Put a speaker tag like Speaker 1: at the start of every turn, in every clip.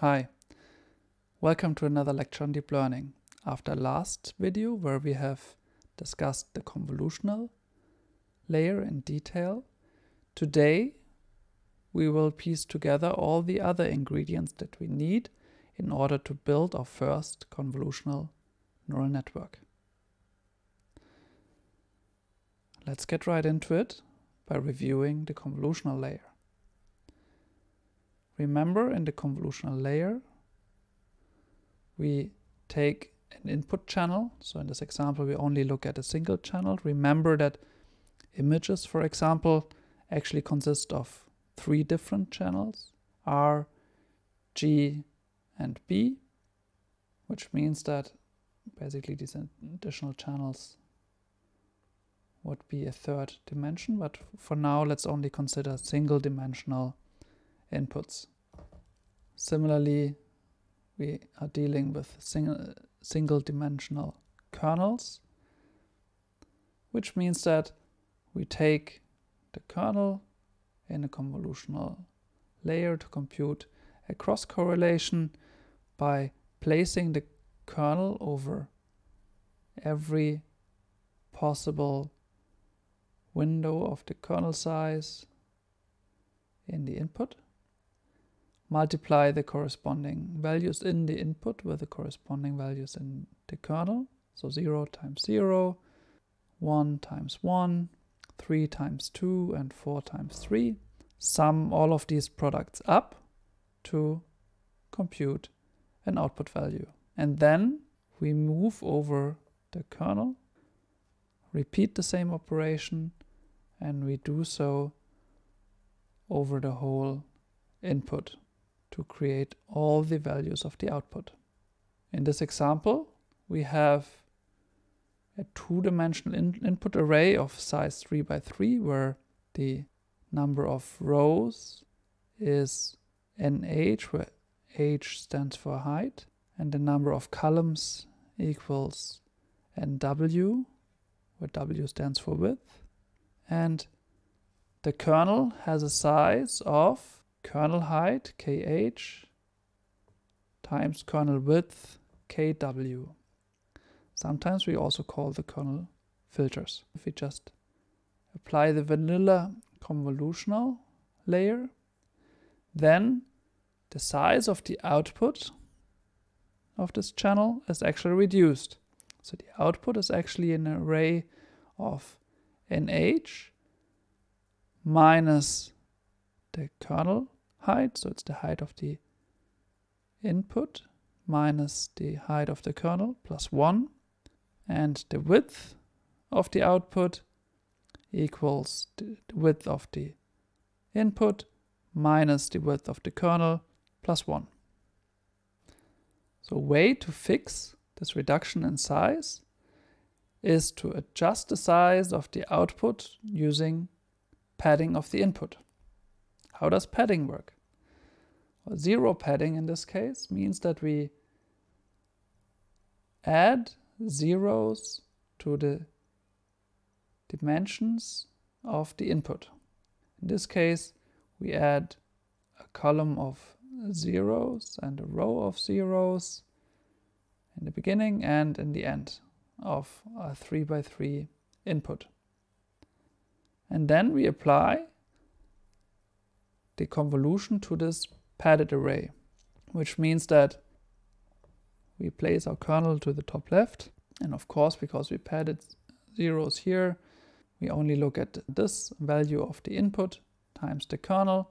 Speaker 1: Hi, welcome to another lecture on deep learning. After last video where we have discussed the convolutional layer in detail, today we will piece together all the other ingredients that we need in order to build our first convolutional neural network. Let's get right into it by reviewing the convolutional layer. Remember in the convolutional layer, we take an input channel. So in this example, we only look at a single channel. Remember that images, for example, actually consist of three different channels, R, G, and B, which means that basically these additional channels would be a third dimension, but for now let's only consider single dimensional inputs. Similarly, we are dealing with single, single dimensional kernels, which means that we take the kernel in a convolutional layer to compute a cross correlation by placing the kernel over every possible window of the kernel size in the input multiply the corresponding values in the input with the corresponding values in the kernel. So 0 times 0, 1 times 1, 3 times 2, and 4 times 3. Sum all of these products up to compute an output value. And then we move over the kernel, repeat the same operation, and we do so over the whole input to create all the values of the output. In this example, we have a two-dimensional in input array of size 3 by 3 where the number of rows is nh where h stands for height and the number of columns equals nw where w stands for width and the kernel has a size of kernel height kh times kernel width kw. Sometimes we also call the kernel filters. If we just apply the vanilla convolutional layer, then the size of the output of this channel is actually reduced. So the output is actually an array of nh minus the kernel height, so it's the height of the input minus the height of the kernel plus 1 and the width of the output equals the width of the input minus the width of the kernel plus 1. So way to fix this reduction in size is to adjust the size of the output using padding of the input. How does padding work? Zero padding in this case means that we add zeros to the dimensions of the input. In this case, we add a column of zeros and a row of zeros in the beginning and in the end of a 3 by 3 input. And then we apply the convolution to this padded array, which means that we place our kernel to the top left. And of course, because we padded zeros here, we only look at this value of the input times the kernel.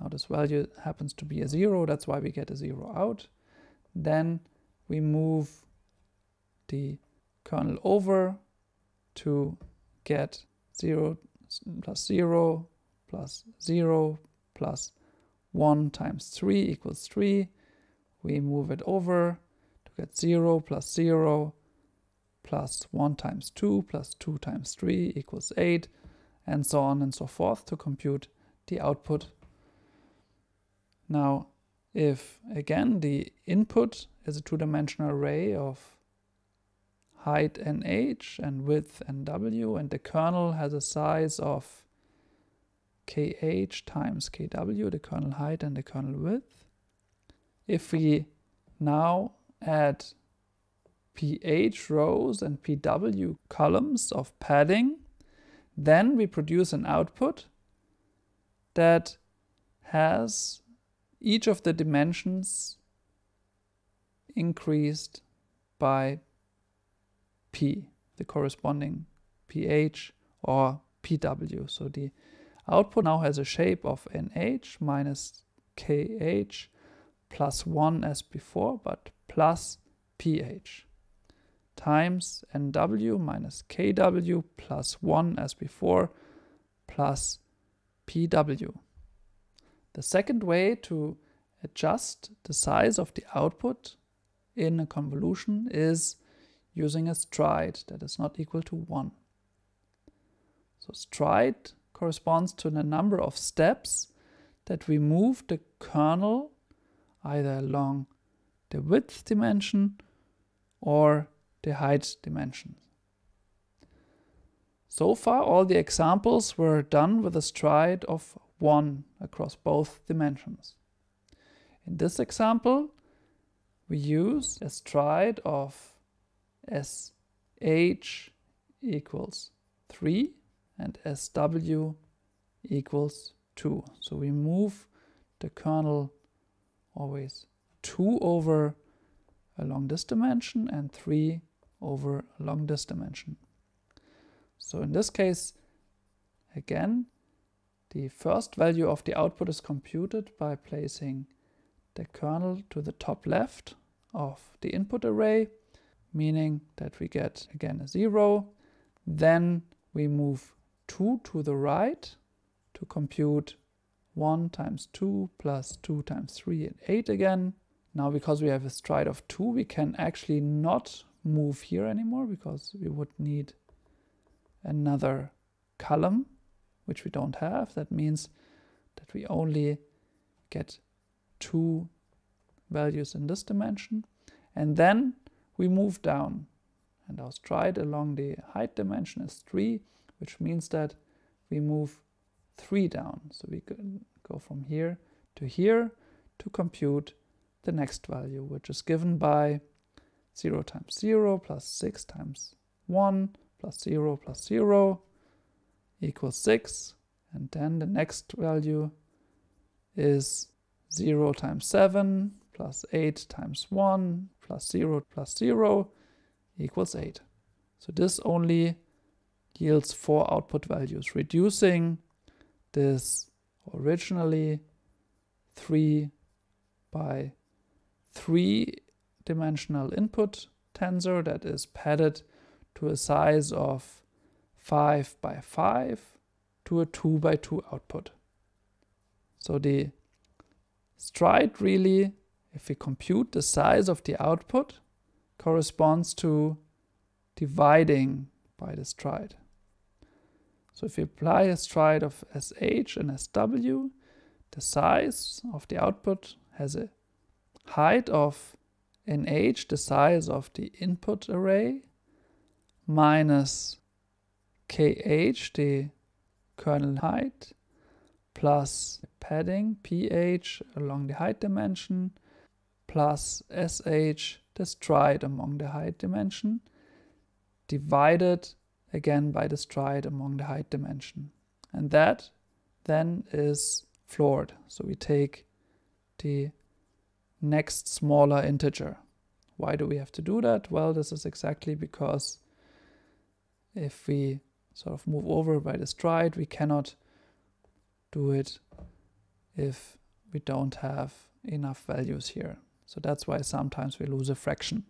Speaker 1: Now this value happens to be a zero, that's why we get a zero out. Then we move the kernel over to get 0 plus 0 plus 0 plus 1 times 3 equals 3. We move it over to get 0 plus 0 plus 1 times 2 plus 2 times 3 equals 8 and so on and so forth to compute the output. Now if again the input is a two-dimensional array of height nh and width nw and the kernel has a size of kh times kw, the kernel height and the kernel width, if we now add pH rows and PW columns of padding, then we produce an output that has each of the dimensions increased by P, the corresponding pH or PW. So the output now has a shape of NH minus KH plus 1 as before, but plus pH times NW minus KW plus 1 as before plus PW. The second way to adjust the size of the output in a convolution is using a stride that is not equal to 1. So stride corresponds to the number of steps that we move the kernel either along the width dimension or the height dimension. So far all the examples were done with a stride of 1 across both dimensions. In this example we use a stride of sh equals 3 and sw equals 2. So we move the kernel always 2 over along this dimension and 3 over along this dimension. So in this case, again, the first value of the output is computed by placing the kernel to the top left of the input array, meaning that we get again a 0. Then we move 2 to the right to compute 1 times 2 plus 2 times 3 and 8 again. Now because we have a stride of 2 we can actually not move here anymore because we would need another column which we don't have. That means that we only get two values in this dimension and then we move down and our stride along the height dimension is 3 which means that we move 3 down. So we can go from here to here to compute the next value, which is given by 0 times 0 plus 6 times 1 plus 0 plus 0 equals 6. And then the next value is 0 times 7 plus 8 times 1 plus 0 plus 0 equals 8. So this only yields four output values, reducing this originally 3 by 3 dimensional input tensor that is padded to a size of 5 by 5 to a 2 by 2 output. So the stride really, if we compute the size of the output, corresponds to dividing by the stride. So if we apply a stride of SH and SW, the size of the output has a height of NH, the size of the input array, minus KH, the kernel height, plus padding PH along the height dimension, plus SH, the stride among the height dimension, divided again by the stride among the height dimension. And that then is floored. So we take the next smaller integer. Why do we have to do that? Well, this is exactly because if we sort of move over by the stride, we cannot do it if we don't have enough values here. So that's why sometimes we lose a fraction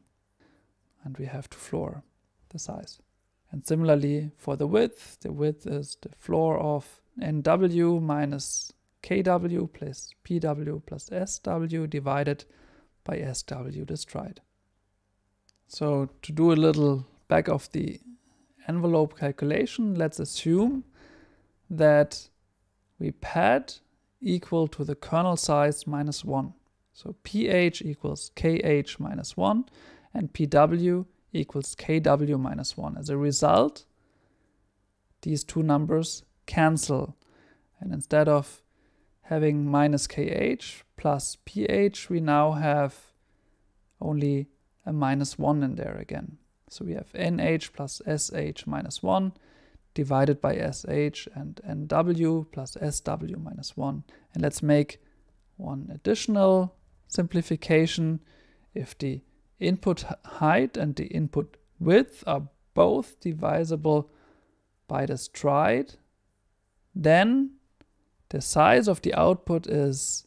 Speaker 1: and we have to floor the size. And similarly for the width, the width is the floor of nw minus kw plus pw plus sw divided by sw, stride. So to do a little back of the envelope calculation, let's assume that we pad equal to the kernel size minus 1. So pH equals kh minus 1 and pw equals kw minus 1. As a result, these two numbers cancel. And instead of having minus kh plus ph, we now have only a minus 1 in there again. So we have nh plus sh minus 1 divided by sh and nw plus sw minus 1. And let's make one additional simplification. If the input height and the input width are both divisible by the stride, then the size of the output is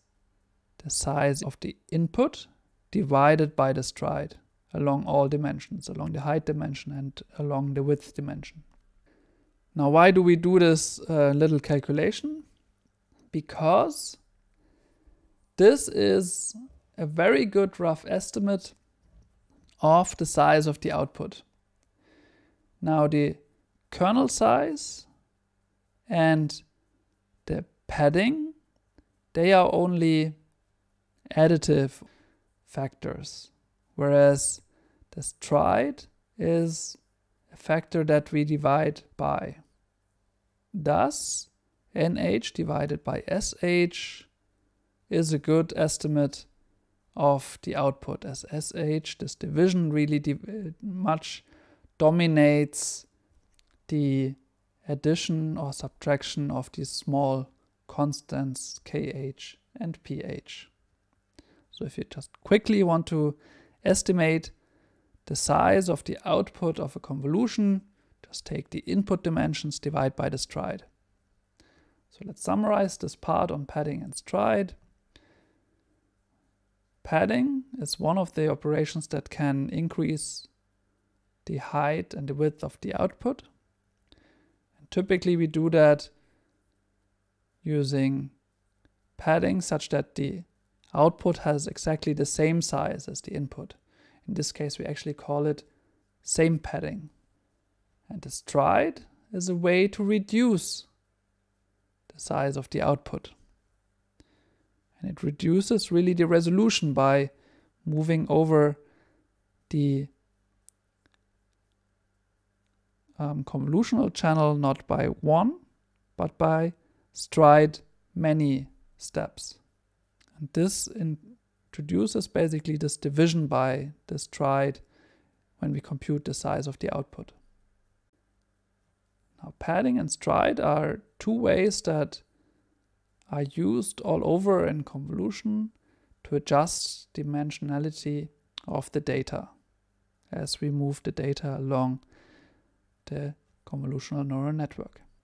Speaker 1: the size of the input divided by the stride along all dimensions, along the height dimension and along the width dimension. Now, why do we do this uh, little calculation? Because this is a very good rough estimate of the size of the output. Now, the kernel size and the padding, they are only additive factors, whereas the stride is a factor that we divide by. Thus, NH divided by SH is a good estimate of the output as SH. This division really much dominates the addition or subtraction of these small constants kh and ph. So if you just quickly want to estimate the size of the output of a convolution, just take the input dimensions, divide by the stride. So let's summarize this part on padding and stride. Padding is one of the operations that can increase the height and the width of the output. And typically we do that using padding such that the output has exactly the same size as the input. In this case, we actually call it same padding. And the stride is a way to reduce the size of the output. And it reduces really the resolution by moving over the um, convolutional channel not by one, but by stride many steps. And this introduces basically this division by the stride when we compute the size of the output. Now, padding and stride are two ways that are used all over in convolution to adjust dimensionality of the data as we move the data along the convolutional neural network.